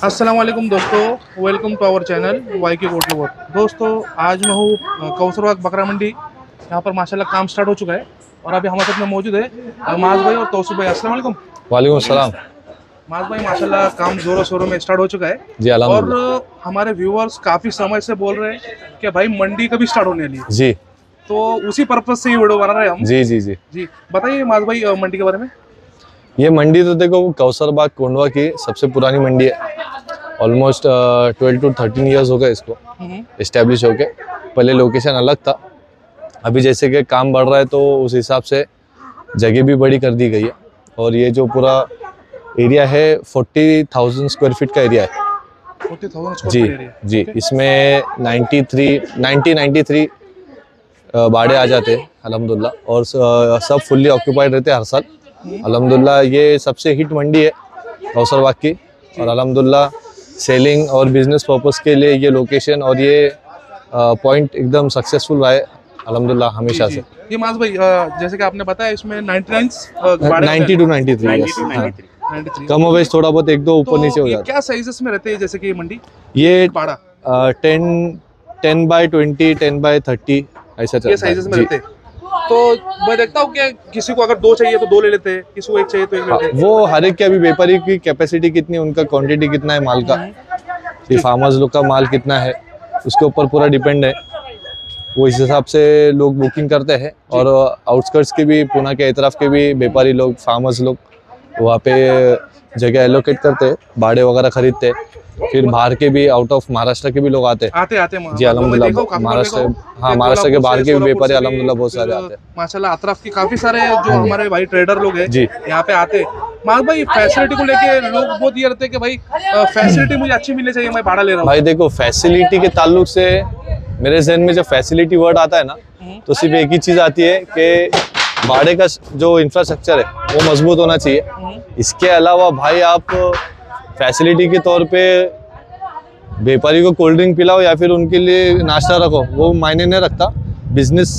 वालेकुम दोस्तों welcome to our channel Y K Kotli दोस्तों आज मैं हूँ कौसरबाग बकरा मंडी। यहाँ पर माशाल्लाह काम स्टार्ट हो चुका है और अभी हमारे साथ में मौजूद है माज भाई और तौसुफ भाई। अस्सलाम वालेकुम वालेकुम सलाम। माज भाई माशाल्लाह काम जोरों शोरों में स्टार्ट हो चुका है। जी और हमारे व्यूअर्स काफ़ी समय से बोल रहे हैं कि भाई मंडी कभी स्टार्ट होने वाली है। जी। तो उसी पर्पज से ये वीडियो बना रहे हैं हम। जी जी जी। जी बताइए माज भाई मंडी के बारे में। ये मंडी तो देखो कौसरबाग कोंडवा की सबसे पुरानी मंडी है। Almost twelve to thirteen years हो गए इसको। हम्म, इस्टेब्लिश होके। पहले लोकेशन अलग था। अभी जैसे कि काम बढ़ रहा है तो उस हिसाब से जगह भी बड़ी कर दी गई है। और ये जो पूरा एरिया है फोर्टी थाउज़ेंड स्क्वायर फीट का एरिया है। 40,000 जी जी। इसमें 93 1993 अ, बाड़े आ जाते हैं अलहमदुल्ला। और सब फुल्ली ऑक्यूपाइड रहते हैं हर साल। अलहमदुल्ला ये सबसे हिट मंडी है कौसरबाग की। और अलहमदुल्ला सेलिंग और बिज़नेस पर्पस के लिए ये लोकेशन और ये पॉइंट एकदम सक्सेसफुल रहा है अलहमदुल्ला हमेशा से। ये माज भाई जैसे कि आपने बताया इसमें नाइन्टी टू नाइन्टी थ्री हाँ। 93 कम हो वेस्ट थोड़ा बहुत एक दो ऊपर तो नीचे हो जाता क्या साइजेस में रहते हैं जैसे कि मंडी? ये ten ten by twenty ten by thirty ऐसा चलता साइजेस है में रहते हैं? तो मैं देखता हूँ कि किसी को अगर दो चाहिए तो दो ले लेते हैं, किसी को एक चाहिए तो एक लेते वो हर एक के अभी व्यापारी की कैपेसिटी कितनी उनका क्वांटिटी कितना है माल का? फार्मर्स लोग का माल कितना है, उसके ऊपर पूरा डिपेंड है। वो इस हिसाब से लोग बुकिंग करते हैं और आउटस्कर्ट्स के भी, पुणे के एतराफ के भी व्यापारी लोग फार्मर्स लोग, वहाँ पे जगह एलोकेट करते हैं भाड़े वगैरह खरीदते हैं। फिर बाहर के भी आउट ऑफ़ महाराष्ट्र के भी लोग आते आते आते जी, अलहमदुलिल्लाह, महाराष्ट्र- हाँ, महाराष्ट्र के बाहर के भी व्यापारी अलहमदुलिल्लाह बहुत सारे आते हैं। माशाल्लाह अतरफ के काफ़ी सारे जो हमारे भाई ट्रेडर लोग हैं। जी। यहाँ पे आते हैं। मान भाई फैसिलिटी को लेके लोग बहुत ये रहते हैं कि भाई फैसिलिटी मुझे अच्छी मिलनी चाहिए मैं भाड़ा ले रहा हूँ। भाई देखो फैसिलिटी के ताल्लुक से मेरे जहन में जब फैसिलिटी वर्ड आता है ना तो सिर्फ़ एक ही चीज़ आती है कि भाड़े का जो इंफ्रास्ट्रक्चर है वो मज़बूत होना चाहिए। इसके अलावा भाई आप फैसिलिटी के तौर पे व्यापारी को कोल्ड ड्रिंक पिलाओ या फिर उनके लिए नाश्ता रखो वो मायने नहीं रखता। बिज़नेस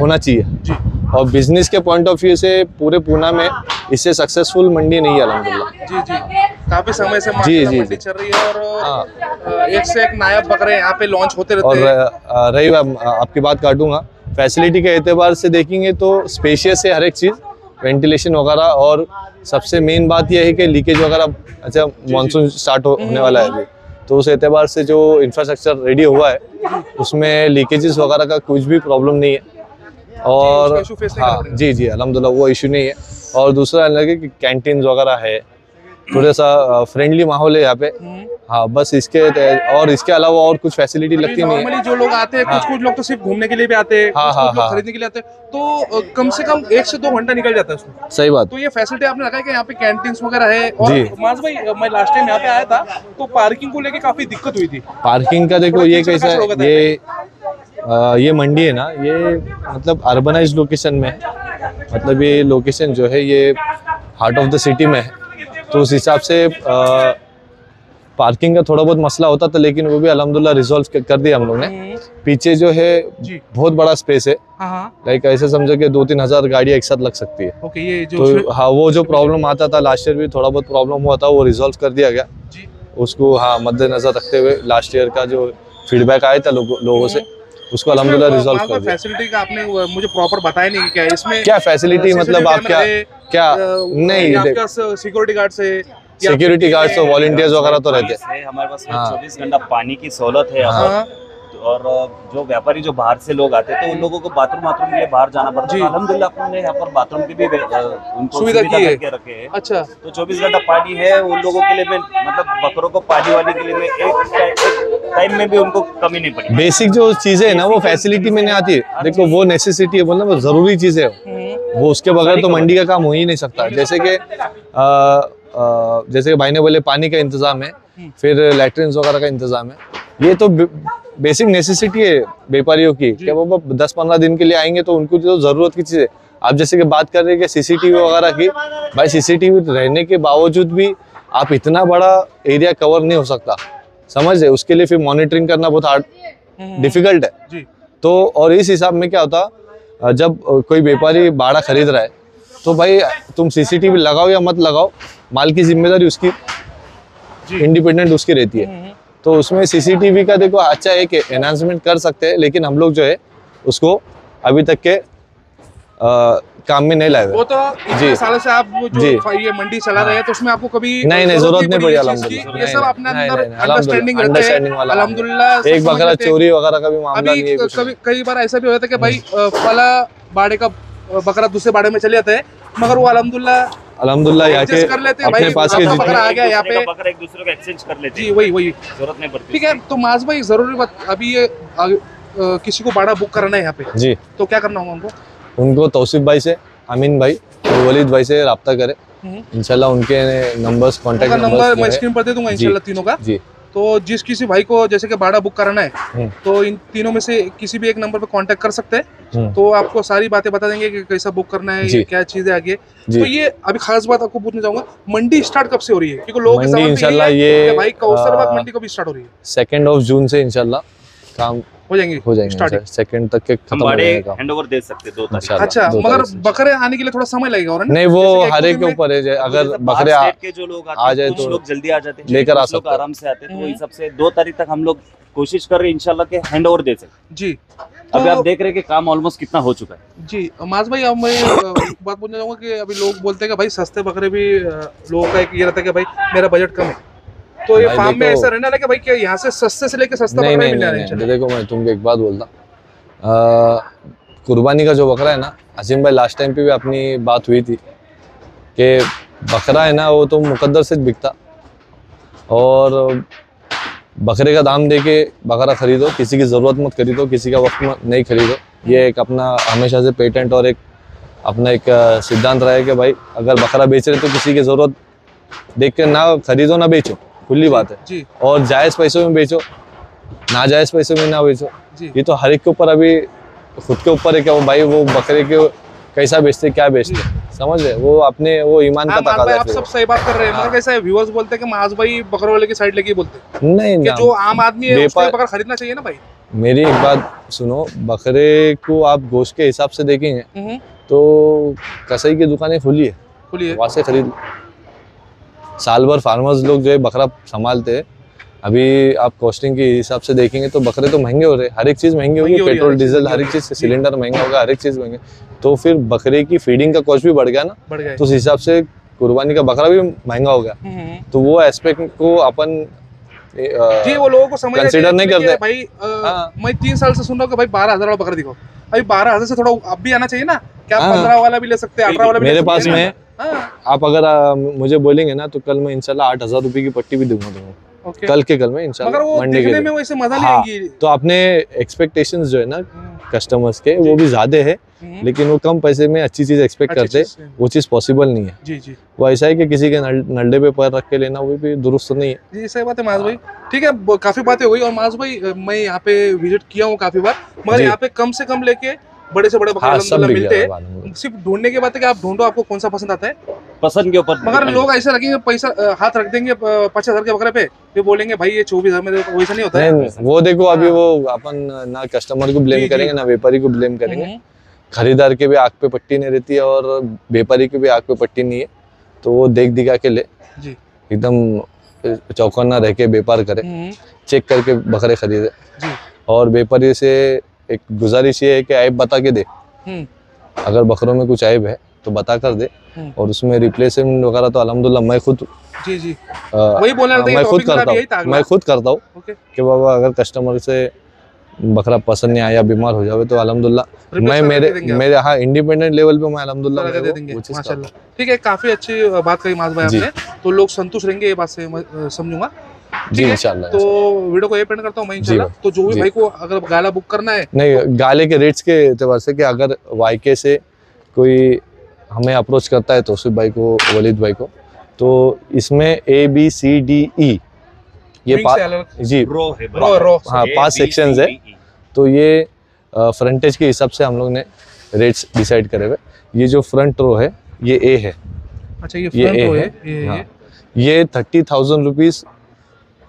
होना चाहिए। और बिज़नेस के पॉइंट ऑफ़ व्यू से पूरे पूना में इससे सक्सेसफुल मंडी नहीं है अलहमदिल्ला। जी जी। काफ़ी समय से जी, जी। चल रही है और हाँ। एक से एक नायब बकरे यहाँ पे लॉन्च होते रहते अ, रही आपकी बात काटूँगा। फैसिलिटी के एतबार से देखेंगे तो स्पेशियस है हर एक चीज़। वेंटिलेशन वगैरह और सबसे मेन बात यह है कि लीकेज वगैरह अच्छा मानसून स्टार्ट हो, होने वाला है अभी। तो उस एतबार से जो इंफ्रास्ट्रक्चर रेडी हुआ है उसमें लीकेजेस वगैरह का कुछ भी प्रॉब्लम नहीं है। और हाँ जी जी अलहमदिल्ला वो इशू नहीं है। और दूसरा अलग है कि कैंटीन वगैरह है थोड़ा सा फ्रेंडली माहौल है यहाँ पे। हम्म। हाँ बस इसके और इसके अलावा और कुछ फैसिलिटी लगती नहीं है। जो लोग आते हैं कुछ कुछ लोग तो सिर्फ़ घूमने के लिए भी आते हैं हाँ, हाँ, हाँ। खरीदने के लिए आते हैं। तो कम से कम एक से दो घंटा निकल जाता है उसमें। सही बात। तो ये फैसिलिटी आपने लगाया कि यहाँ पे कैंटीन्स वगैरह है? और जी। माज भाई मैं लास्ट टाइम यहाँ पे आया था तो पार्किंग को लेके काफ़ी दिक्कत हुई थी। पार्किंग का देखो ये कैसा है। ये ये मंडी है ना ये मतलब अर्बनाइज लोकेशन में मतलब ये लोकेशन जो है ये हार्ट ऑफ़ द सिटी में है। तो उस हिसाब से आ, पार्किंग का थोड़ा बहुत मसला होता था लेकिन वो भी अलहमदुल्ला रिजॉल्व कर दिया हम लोग ने। पीछे जो है बहुत बड़ा स्पेस है। हाँ हाँ। लाइक ऐसे समझो कि दो तीन हज़ार गाड़ियाँ एक साथ लग सकती है। ओके ये जो तो हाँ वो जो प्रॉब्लम आता था लास्ट ईयर भी थोड़ा बहुत प्रॉब्लम हुआ था वो रिजोल्व कर दिया गया। उसको हाँ मद्देनजर रखते हुए लास्ट ईयर का जो फीडबैक आया था लोगों लोगों से उसको अलहमदुल्ला रिजॉल्व कर दिया। फैसिलिटी का आपने मुझे प्रॉपर बताया नहीं क्या इसमें क्या फैसिलिटी मतलब आप क्या क्या? नहीं आपके सिक्योरिटी गार्ड से सिक्योरिटी फिर गार्ड्स और वॉलंटियर्स वगैरह तो रहते। हैं हमारे पास हाँ। चौबीस घंटा पानी की सहूलत है हाँ। और जो व्यापारी जो बाहर से लोग आते हैं तो उन लोगों को बाथरूम बाथरूम के लिए बाहर जाना पड़ता है। अल्हम्दुलिल्लाह अपन यहाँ पर बाथरूम की भी उनको सुविधा है। करके रखे हैं। अच्छा। तो 24 घंटा पानी है उन लोगों के लिए मैं मतलब बकरों को पानी वाली के लिए मैं एक एक टाइम में भी उनको कमी नहीं पड़ी। बेसिक जो चीज़ें है ना वो फैसिलिटी में नहीं आती। है देखो वो नेसेसिटी है बोलना वो ज़रूरी चीज़ें है। वो उसके बगैर तो मंडी का काम हो ही नहीं सकता। जैसे कि जैसे कि भाई ने बोले पानी का इंतज़ाम है फिर लेटरिन वगैरह का इंतज़ाम है। ये तो बेसिक नेसेसिटी है व्यापारियों की क्या वो दस पंद्रह दिन के लिए आएँगे तो उनको जो ज़रूरत की चीज़। है आप जैसे कि बात कर रहे हैं कि सीसीटीवी वगैरह की भाई सीसीटीवी रहने के बावजूद भी आप इतना बड़ा एरिया कवर नहीं हो सकता। समझ रहे उसके लिए फिर मॉनिटरिंग करना बहुत हार्ड डिफ़िकल्ट है। जी। तो और इस हिसाब में क्या होता जब कोई व्यापारी भाड़ा खरीद रहा है तो भाई तुम सीसीटीवी लगाओ या मत लगाओ माल की ज़िम्मेदारी उसकी इंडिपेंडेंट उसकी रहती है। हम्म, तो उसमें सीसीटीवी का देखो अच्छा है कि एनहांसमेंट कर सकते हैं लेकिन हम लोग जो है उसको अभी तक के काम में नहीं लाए हुए। वो तो जी। सालों से आप वो जो जी। ये मंडी चला रहे हैं तो उसमें आपको कभी नहीं नहीं ज़रूरत नहीं पड़ी ये सब अपने अंडरस्टैंडिंग हैं। सब एक बकरा चोरी वगैरह का भी मामला नहीं है कई बार ऐसा भी होता है कि भाई अ, फला बाड़े का बकरा दूसरे बाड़े में चले जाते हैं मगर वो अल्हम्दुलिल्लाह अल्हम्दुलिल्लाह यहाँ के कर लेते हैं अपने पास के जितने आ गया यहाँ पे। बकरा एक दूसरे को एक्सचेंज कर लेते जी हैं। वही वही। ज़रूरत नहीं पड़ती ठीक है तो माज भाई ज़रूरी बात अभी ये अ, किसी को बाड़ा बुक करना है यहाँ पे जी। तो क्या करना होगा उनको? उनको तौसीफ भाई से अमीन भाई और वलीद भाई से रब्ता करें। हम्म। इंशाल्लाह उनके नंबर्स कॉन्टेक्ट नंबर मैं स्क्रीन पर दे दूँगा। इंशाल्लाह तीनों का। जी। तो जिस किसी भाई को जैसे कि भाड़ा बुक कराना है हम्म। तो इन तीनों में से किसी भी एक नंबर पे कांटेक्ट कर सकते हैं। हम्म। तो आपको सारी बातें बता देंगे कि कैसा बुक करना है ये क्या चीज़ है आगे तो ये अभी खास बात आपको पूछना चाहूँगा मंडी स्टार्ट कब से हो रही है? क्योंकि लोग इंशाल्लाह ये, भाई आ, मंडी कब स्टार्ट हो रही है? सेकेंड ऑफ़ जून से इंशाल्लाह काम हो जाएँगे हो जाएँगे स्टार्टिंग सेकेंड तक के हम खत्म हो बड़े जाएगा। काम हैंड दे सकते दो तारीख अच्छा दो मगर बकरे आने के लिए थोड़ा समय लगेगा और नहीं वो हर एक के ऊपर है अगर बकरे आ- के जो लोग आते आ हैं जाए कुछ तो लोग जल्दी आ जाते हैं लेकर आ सकते हैं। आराम से आते हैं तो हम्म। वही सबसे दो तारीख तक हम लोग कोशिश कर रहे हैं इंशाल्लाह के हैंड ओवर दे सके जी। तो अभी तो- आप देख रहे हैं कि काम ऑलमोस्ट कितना हो चुका है। जी माज भाई अब मैं बात पूछना चाहूँगा कि अभी लोग बोलते हैं कि भाई सस्ते बकरे भी लोगों का एक ये रहता है कि भाई मेरा बजट कम है। तो ये फार्म में ऐसा रहना कि भाई क्या यहाँ से सस्ते से लेके सस्ता नहीं नहीं नहीं, नहीं देखो मैं तुमको एक बात बोलता कुर्बानी का जो बकरा है ना असीम भाई लास्ट टाइम पे भी अपनी बात हुई थी कि बकरा है ना वो तो मुकद्दर से बिकता। और बकरे का दाम दे के बकरा खरीदो किसी की ज़रूरत मत खरीदो किसी का वक्त मत नहीं खरीदो। ये एक अपना हमेशा से पेटेंट और एक अपना एक सिद्धांत रहा है कि भाई अगर बकरा बेच रहे तो किसी की ज़रूरत देख के ना खरीदो ना बेचो। खुली बात है। जी। और जायज़ पैसों में बेचो नाजायज़ पैसों में ना बेचो। ये तो हर एक के ऊपर अभी खुद के ऊपर है कि वो भाई वो बकरे के कैसा बेचते क्या बेचते समझ रहे वो अपने वो ईमान हाँ का तकाजा आप सब सही बात कर रहे हैं। हाँ। मगर कैसा है व्यूअर्स बोलते हैं कि माज भाई बकरे वाले की साइड लेके बोलते हैं। नहीं ना। जो आम आदमी है उसको बकरा खरीदना चाहिए ना भाई। मेरी एक बात सुनो बकरे को आप गोश्त के हिसाब से देखेंगे हम्म, तो कसाई की दुकानें खुली है। खुली है। वहाँ से खरीद। साल भर फार्मर्स लोग जो है बकरा संभालते हैं। अभी आप कॉस्टिंग के हिसाब से देखेंगे तो बकरे तो महँगे हो रहे हैं। हर एक चीज़ महँगी होगी पेट्रोल डीजल हर एक चीज़ सिलेंडर महँगा होगा हर एक चीज़ महँगी। तो फिर बकरे की फीडिंग का कॉस्ट भी बढ़ गया ना। बढ़ गए तो उस हिसाब से कुर्बानी का बकरा भी महँगा हो गया। हम्म। तो वो एस्पेक्ट को अपन जी वो लोगों को समझ नहीं करते। भाई अ, हाँ। मैं तीन साल से सुन रहा हूँ भाई बारह हज़ार वाला बकरा दिखाओ। अभी बारह हज़ार से थोड़ा अब भी आना चाहिए ना क्या हाँ। पंद्रह वाला भी ले सकते हैं अठारह वाला भी मेरे पास में हाँ, आप अगर मुझे बोलेंगे ना तो कल मैं इनशाला आठ हज़ार रूपए की पट्टी भी दूँगा तुम्हें okay. कल के कल में इंशाल्लाह मंडे के में वैसे मज़ा हाँ। आएगी तो आपने एक्सपेक्टेशंस जो है ना हम्म, कस्टमर्स के वो भी ज़्यादा है हम्म, लेकिन वो कम पैसे में अच्छी चीज़ एक्सपेक्ट करते वो चीज़ पॉसिबल नहीं है। जी जी। वो ऐसा है कि किसी के नल्डे पे पैर रख के लेना वो भी दुरुस्त नहीं है। जी सही बात है माज भाई। ठीक है काफ़ी बातें हो गई और माज भाई मैं यहाँ पे विज़िट किया हूँ काफ़ी बार मगर यहाँ पे कम से कम लेके बड़े से बड़े हाँ मिलते हैं। सिर्फ़ ढूँढने के बाद कि आप ढूंढो आपको कौन सा पसंद आता है। पसंद के ऊपर मगर लोग ऐसे रखेंगे पैसा हाथ रख देंगे पचास हज़ार के बकरे पे फिर बोलेंगे भाई ये चौबीस हज़ार में वैसा नहीं होता है। नहीं नहीं, वो देखो अभी वो अपन ना कस्टमर को ब्लेम करेंगे ना व्यापारी को ब्लेम करेंगे। हम्म, खरीदार के भी आग पे पट्टी नहीं रहती है और व्यापारी की भी आग पे पट्टी नहीं है तो वो देख दिखा के ले। एकदम चौकन्ना रह के व्यापार करे हम्म, चेक करके बकरे खरीदे। और व्यापारी से एक गुजारिश ये है कि ऐप बता के दे। हम्म, अगर बकरों में कुछ ऐब है तो बता कर दे। हम्म। और उसमें रिप्लेसमेंट वगैरह तो अलहमदुल्ला मैं खुद जी जी। वही बोलने मैं खुद करता हूँ। मैं खुद करता हूँ कि बाबा अगर कस्टमर से बकरा पसंद नहीं आया बीमार हो जावे तो अलहमदुल्ला मैं मेरे। मेरे हाँ इंडिपेंडेंट लेवल पे मैं अलहमदुल्ला दे देंगे ठीक है काफ़ी अच्छी बात कही माज भाई आपने। तो लोग संतुष्ट रहेंगे ये बात से समझूँगा। जी इंशाल्लाह तो वीडियो को ये पेंट करता हूँ मैं इंशाल्लाह। तो जो भी भाई को अगर गाला बुक करना है नहीं गाले के रेट्स के एतबार से कि अगर वाईके से कोई हमें अप्रोच करता है तोसिफ भाई को वलीद भाई को तो इसमें A B C D E ये जी। रो है रो रो हाँ पाँच सेक्शंस है। E. तो ये फ्रंटेज के हिसाब से हम लोग ने रेट्स डिसाइड करे हुए। ये जो फ्रंट रो है ये ए है। अच्छा ये ये फ्रंट A रो है। है। ये हाँ। ये। ये थर्टी थाउज़ेंड रुपीज़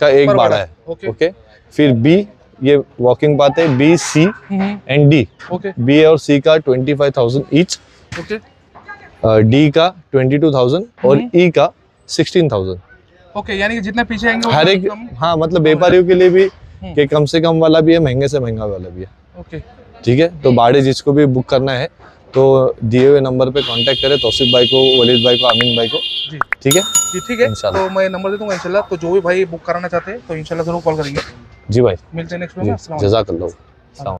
का एक बाड़ा है। ओके। फिर बी ये वॉकिंग पाथ है। B C hmm, and D B और सी का twenty five thousand each okay. D का ट्वेंटी टू थाउज़ेंड और हम्म। ई का सिक्सटीन थाउज़ेंड ओके यानी कि जितने पीछे आएँगे हर एक हाँ मतलब व्यापारियों के लिए भी हम्म। कि कम से कम वाला भी है महँगे से महँगा वाला भी है। ओके। ठीक है? तो बाड़े जिसको भी बुक करना है तो दिए हुए नंबर पे कांटेक्ट करें तोसिफ भाई को वलीद भाई को अमीन भाई को। जी। ठीक है? जी ठीक है। तो मैं नंबर दे दूँगा इंशाल्लाह। तो जो भी भाई बुक कराना चाहते हैं तो इंशाल्लाह ज़रूर कॉल करेंगे। जी भाई। मिलते हैं नेक्स्ट में। जजाकल्ला